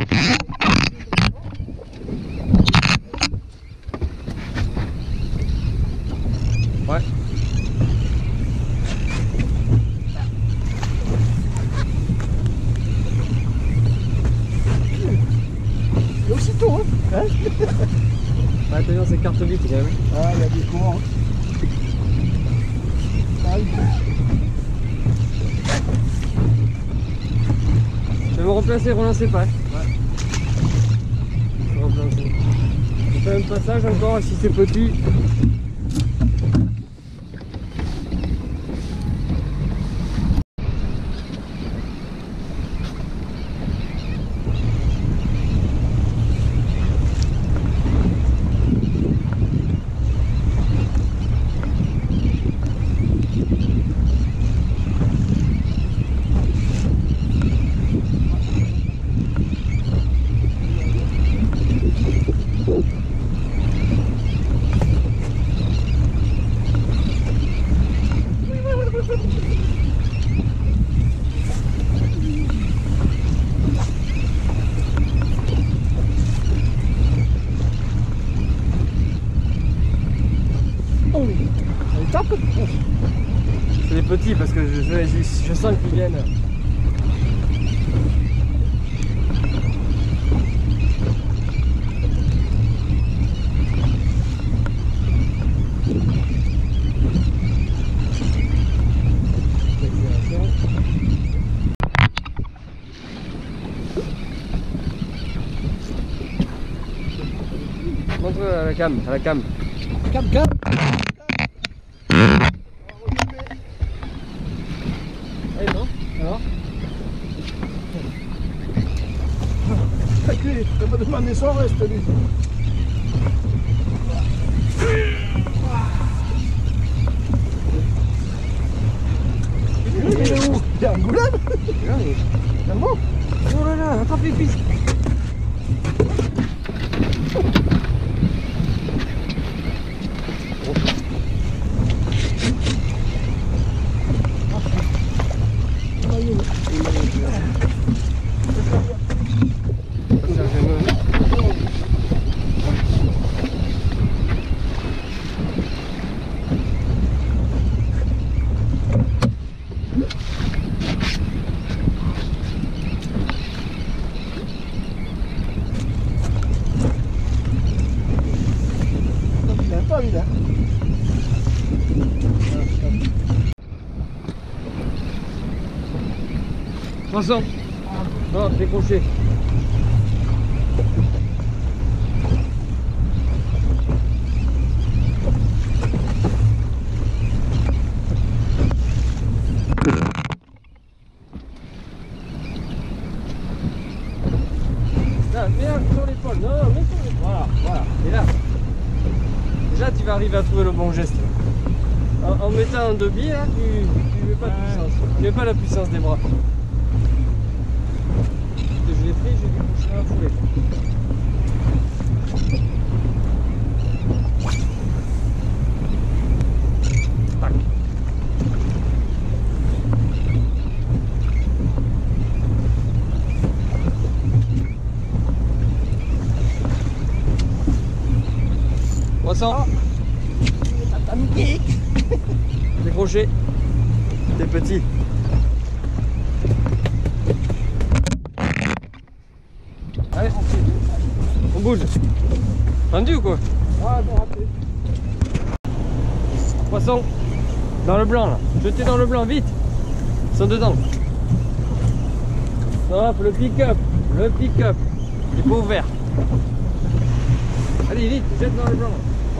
Ouais. Et aussitôt, hein, hein Ouais, attention, c'est carte vite quand même. Ah, il y a des courants. Ah, oui. Je vais me remplacer, relancez pas. Ouais. Je vais replacer. Je fais un passage encore si c'est petit. Oh, elle tape. C'est des petits parce que je, sens qu'ils viennent. Montre à la cam, à la cam. Cam, cam. який, ти будеш мене совесть тобі. Дякую. Дякую. Дякую. Дякую. Дякую. Non, décroché. Mets sur l'épaule. Non, non, mets sur. Voilà, voilà. Et là, déjà tu vas arriver à trouver le bon geste. En, mettant un demi, là, tu de puissance. Tu mets pas la puissance des bras. Pris, j'ai dû coucher un foulée. Tac. Poisson T'as mis Décroché. T'es petit. Allez, on bouge. Tendu ou quoi Ah, non, raté. Poisson. Dans le blanc là. Jetez dans le blanc, vite. Ils sont dedans. Hop, le pick-up. Le pick-up. Il est pas ouvert. Allez, vite, jette dans le blanc.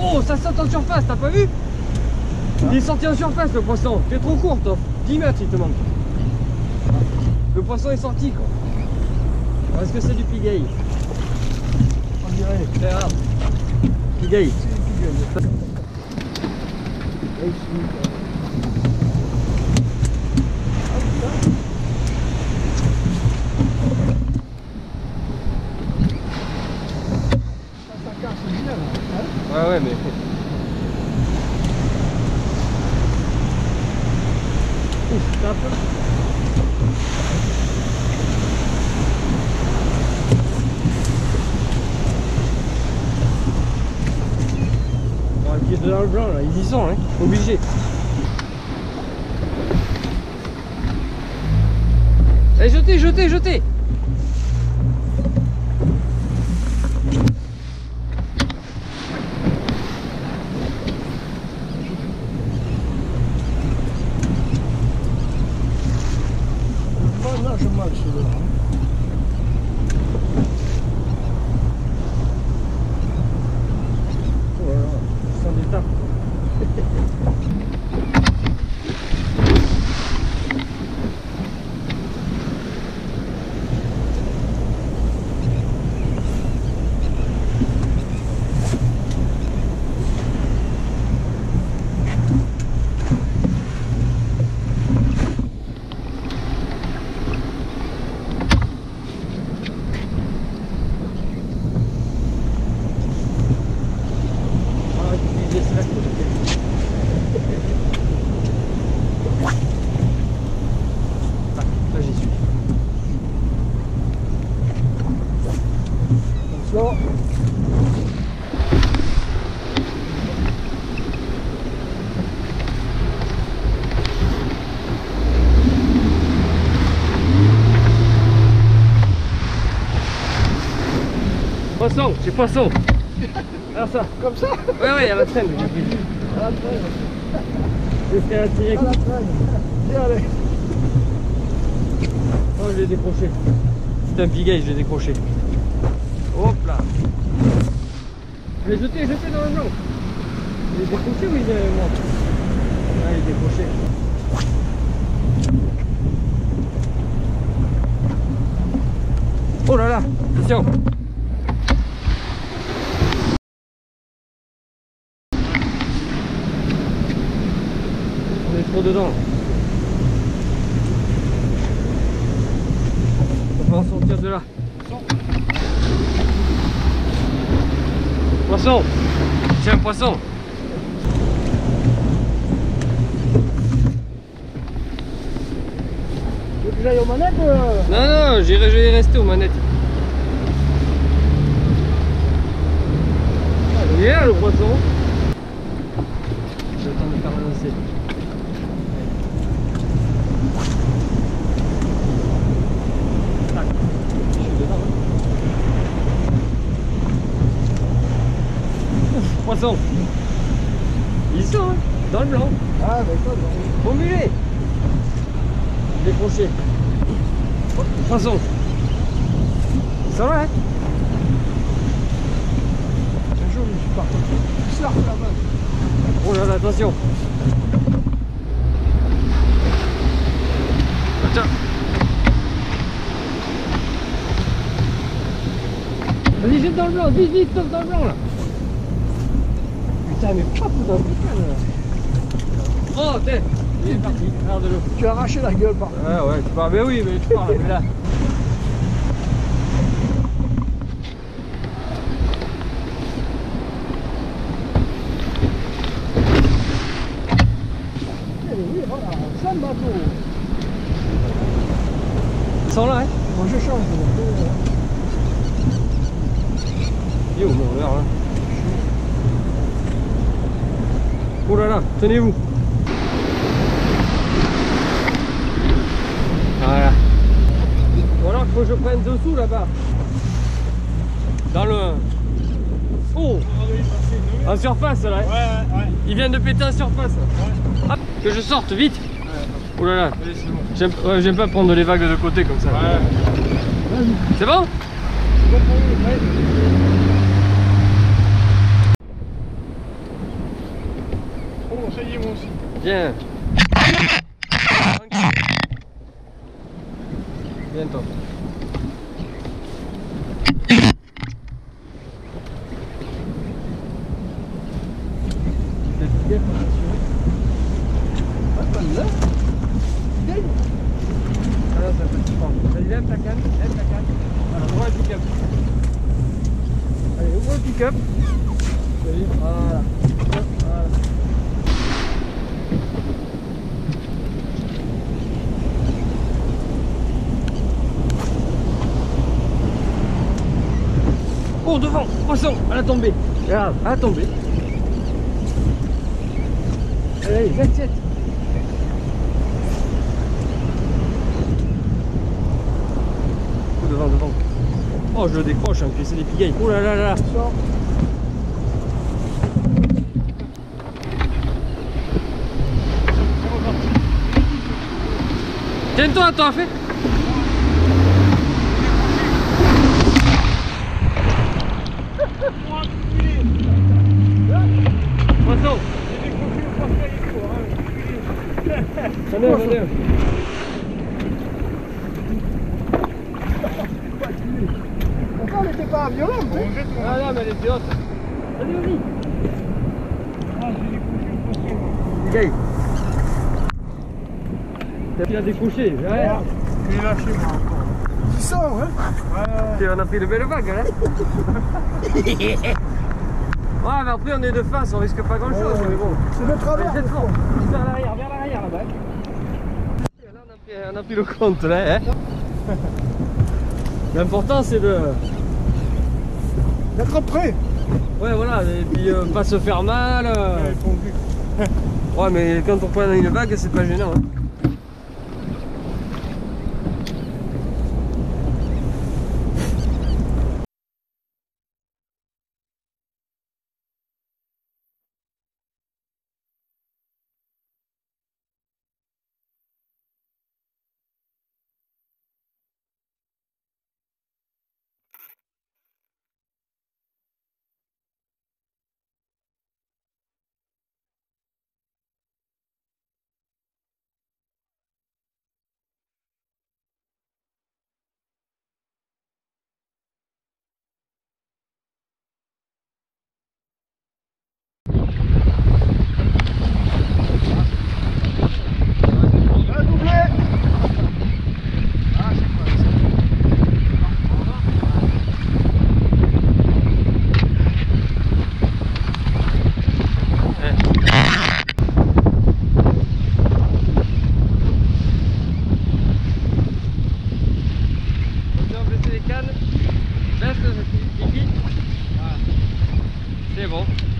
Oh, ça saute en surface, t'as pas vu Il est sorti en surface le poisson. T'es trop court, toi. 10 mètres, il te manque. Le poisson est sorti, quoi. Est-ce que c'est du pigay On dirait. Très rare. Bien, hein Ouais, ouais, mais. Ouf, t'as un peu. C'est dans le blanc là, ils y sont, hein, obligé. Allez, jetez, jetez, jetez Moi, là, je mal celui-là. Oh là là, ils sont des tapes. Ah, tu laisses la côte. Ah, là j'y suis. Attention. Poisson, j'ai poisson. Alors ça. Comme ça Ouais, ouais, à la traîne. À la traîne. J'essaie à tirer. À la traîne. Viens, allez. Oh, je l'ai décroché. C'est un piguet, je l'ai décroché. Hop là. Je l'ai jeté, jeté dans le blanc. Il est décroché ou il est mort? Ah, il est décroché. Oh là là, attention. On est trop dedans. On va en sortir de là. Poisson Tiens, poisson Tu veux que j'aille aux manettes euh Non, non, j'irai, je vais rester aux manettes. Il est là le poisson J'attends de faire lancer. Tac. Je suis dedans. hein. Ouf, Poisson Ils sont hein, dans le blanc. Ah, ben ça, non. Bon mulet Décroché. Poisson. Ça va, hein C'est joli, je suis parti. Surfe la main. Oh là là, attention. Attends. Vas-y, jette dans le blanc, vite, vite, tombe dans le blanc là. Putain, mais pas dans le putain là. Oh, t'es, il est parti, regarde-le. Tu as arraché la gueule par Ouais, ouais, tu parles, mais oui, mais tu parles, mais là. Oui, voilà, ça le bateau. Ils sont là, hein Moi, je change. Il est où mon verre là? Oh là là, tenez-vous Voilà. Ou alors il faut que je prenne dessous là-bas. Dans le... Oh En surface là. Ouais, ouais. Il vient de péter en surface. Hop, que je sorte vite. Oh là là. Allez, c'est bon. J'aime ouais, pas prendre les vagues de côté comme ça. Vas-y. C'est bon ouais. Oh, ça y est, moi aussi. Viens. lève ta canne, lève ta canne. À la le pick-up. Allez, ouvre le pick-up. Voilà. Voilà. Oh devant, poisson, à la tombée. Regarde, à la tombée. Allez, 27. Oh, je le décroche, hein, c'est des pigailles. Oh là là là. Tiens-toi, toi, fais. Poisson. J'en ai un, j'en ai un. Pourquoi on n'était pas Ah non, mais elle était haute. Vas-y, vas-y. Pigaille. T'as bien décroché, ouais. Il est lâché moi encore. Tu sors, hein Et on a pris de belles vagues, hein Ouais, mais après on est de face, on risque pas grand chose, mais bon. C'est de travers. Allez, fort. Vers l'arrière, vers l'arrière là-bas. Là, on a pris, on a pris le compte là, hein. L'important c'est de. D'être prêt. Ouais, voilà, et puis euh, pas se faire mal. euh. Ouais, mais quand on prend une vague, c'est pas gênant. Hein. Servus.